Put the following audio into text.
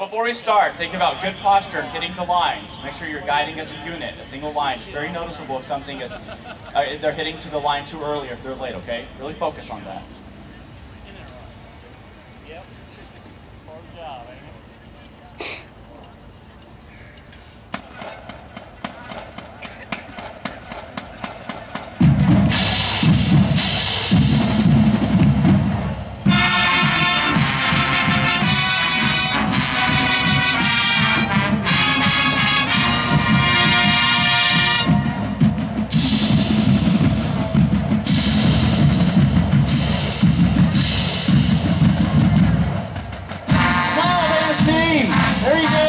before we start, think about good posture and hitting the lines. Make sure you're guiding as a unit, a single line. It's very noticeable if something is, uh, they're hitting to the line too early or if they're late, okay? Really focus on that. There you go.